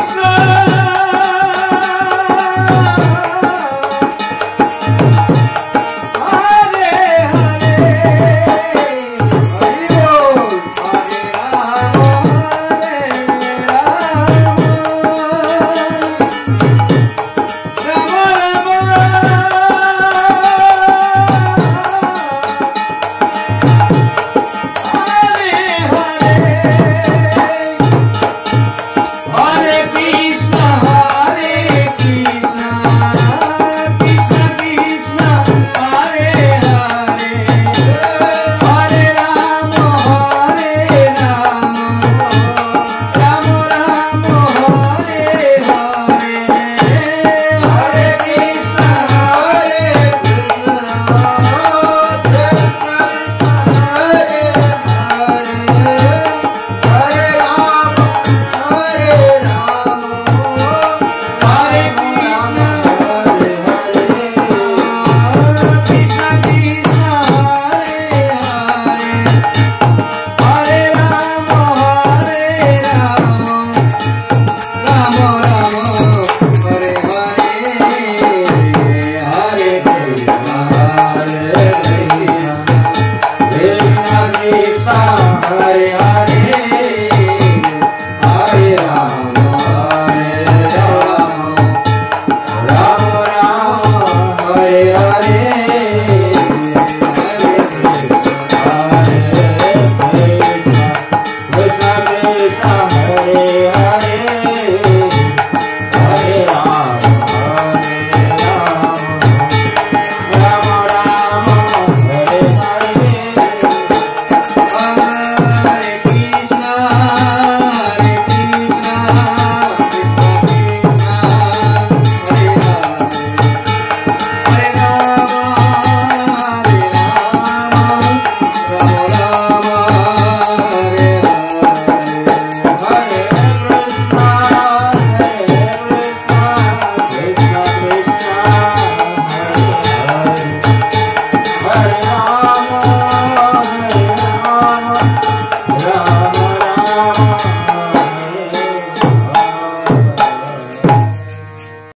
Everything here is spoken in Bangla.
Krishna